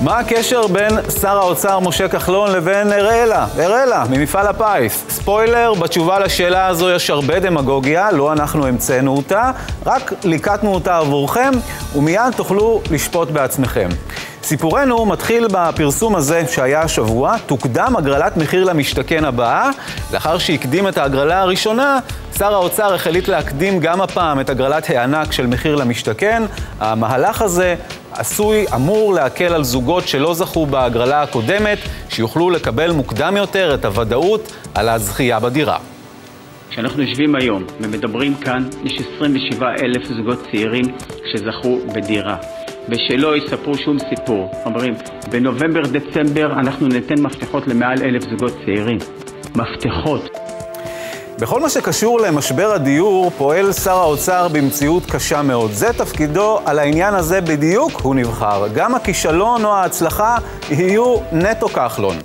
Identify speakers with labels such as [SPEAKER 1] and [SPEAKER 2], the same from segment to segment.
[SPEAKER 1] מה הקשר בין שר האוצר משה כחלון לבין אראלה, אראלה, ממפעל הפיס? ספוילר, בתשובה לשאלה הזו יש הרבה דמגוגיה, לא אנחנו המצאנו אותה, רק ליקטנו אותה עבורכם, ומיד תוכלו לשפוט בעצמכם. סיפורנו מתחיל בפרסום הזה שהיה השבוע, תוקדם הגרלת מחיר למשתכן הבאה. לאחר שהקדים את ההגרלה הראשונה, שר האוצר החליט להקדים גם הפעם את הגרלת הענק של מחיר למשתכן. המהלך הזה עשוי, אמור להקל על זוגות שלא זכו בהגרלה הקודמת, שיוכלו לקבל מוקדם יותר את הוודאות על הזכייה בדירה.
[SPEAKER 2] כשאנחנו יושבים היום ומדברים כאן, יש 27 אלף זוגות צעירים שזכו בדירה. ושלא יספרו שום סיפור. אומרים, בנובמבר-דצמבר אנחנו ניתן מפתחות למעל אלף זוגות צעירים. מפתחות.
[SPEAKER 1] בכל מה שקשור למשבר הדיור, פועל שר האוצר במציאות קשה מאוד. זה תפקידו, על העניין הזה בדיוק הוא נבחר. גם הכישלון או ההצלחה יהיו נטו כחלון.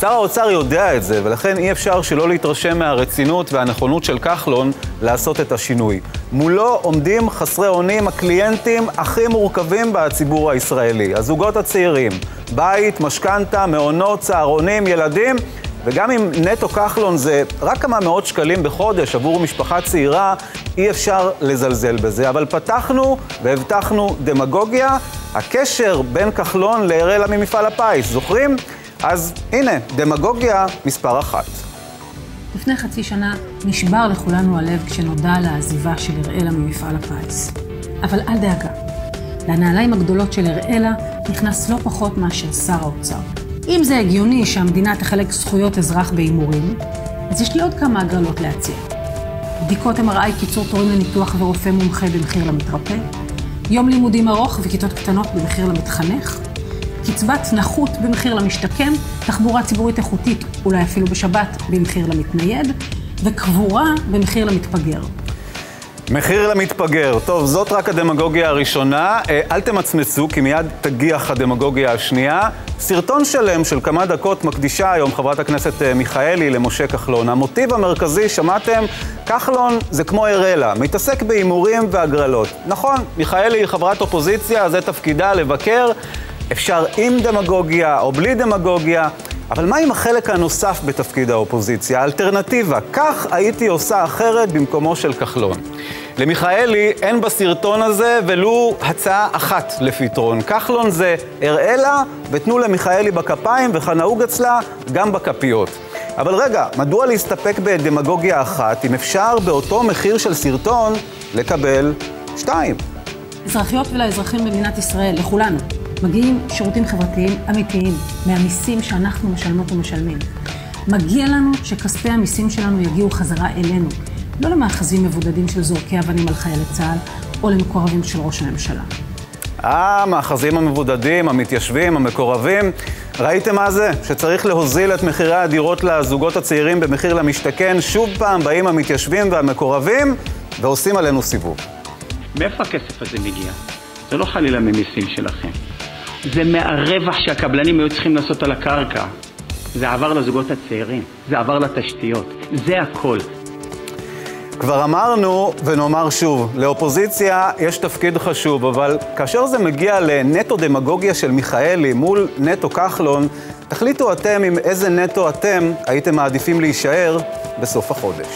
[SPEAKER 1] שר האוצר יודע את זה, ולכן אי אפשר שלא להתרשם מהרצינות והנכונות של כחלון לעשות את השינוי. מולו עומדים חסרי אונים הקליינטים הכי מורכבים בציבור הישראלי, הזוגות הצעירים. בית, משכנתה, מעונות, צהרונים, ילדים. וגם אם נטו כחלון זה רק כמה מאות שקלים בחודש עבור משפחה צעירה, אי אפשר לזלזל בזה. אבל פתחנו והבטחנו דמגוגיה, הקשר בין כחלון לאראלה ממפעל הפיס, זוכרים? אז הנה, דמגוגיה מספר אחת.
[SPEAKER 3] לפני חצי שנה נשבר לכולנו הלב כשנודע על העזיבה של אראלה ממפעל הפיס. אבל אל דאגה, לנעליים הגדולות של אראלה נכנס לא פחות מאשר שר האוצר. אם זה הגיוני שהמדינה תחלק זכויות אזרח בהימורים, אז יש לי עוד כמה הגרלות להציע. בדיקות MRI, קיצור תורים לניתוח ורופא מומחה במחיר למתרפא, יום לימודים ארוך וכיתות קטנות במחיר למתחנך, קצבת נכות במחיר למשתכן, תחבורה ציבורית איכותית, אולי אפילו בשבת, במחיר למתנייד, וקבורה במחיר למתפגר.
[SPEAKER 1] מחיר למתפגר. טוב, זאת רק הדמגוגיה הראשונה. אה, אל תמצמצו, כי מיד תגיח הדמגוגיה השנייה. סרטון שלם של כמה דקות מקדישה היום חברת הכנסת אה, מיכאלי למשה כחלון. המוטיב המרכזי, שמעתם? כחלון זה כמו אראלה, מתעסק בהימורים והגרלות. נכון, מיכאלי היא חברת אופוזיציה, זה תפקידה לבקר. אפשר עם דמגוגיה או בלי דמגוגיה, אבל מה עם החלק הנוסף בתפקיד האופוזיציה? האלטרנטיבה, כך הייתי עושה אחרת במקומו של כחלון. למיכאלי אין בסרטון הזה ולו הצעה אחת לפתרון. כחלון זה אראלה, ותנו למיכאלי בכפיים, וכנהוג אצלה, גם בכפיות. אבל רגע, מדוע להסתפק בדמגוגיה אחת, אם אפשר באותו מחיר של סרטון לקבל שתיים?
[SPEAKER 3] אזרחיות ולאזרחים במדינת ישראל, לכולנו, מגיעים שירותים חברתיים אמיתיים מהמיסים שאנחנו משלמות ומשלמים. מגיע לנו שכספי המיסים שלנו יגיעו חזרה אלינו, לא למאחזים מבודדים של זורקי אבנים על חיילי צה"ל או למקורבים של ראש הממשלה.
[SPEAKER 1] אה, מאחזים המבודדים, המתיישבים, המקורבים. ראיתם מה זה? שצריך להוזיל את מחירי הדירות לזוגות הצעירים במחיר למשתכן. שוב פעם באים המתיישבים והמקורבים ועושים עלינו סיבוב.
[SPEAKER 2] מאיפה הכסף הזה מגיע? זה לא חלילה ממיסים שלכם. זה מהרווח שהקבלנים היו צריכים לעשות על הקרקע. זה עבר לזוגות הצעירים, זה עבר לתשתיות, זה הכל.
[SPEAKER 1] כבר אמרנו ונאמר שוב, לאופוזיציה יש תפקיד חשוב, אבל כאשר זה מגיע לנטו דמגוגיה של מיכאלי מול נטו כחלון, תחליטו אתם עם איזה נטו אתם הייתם מעדיפים להישאר בסוף החודש.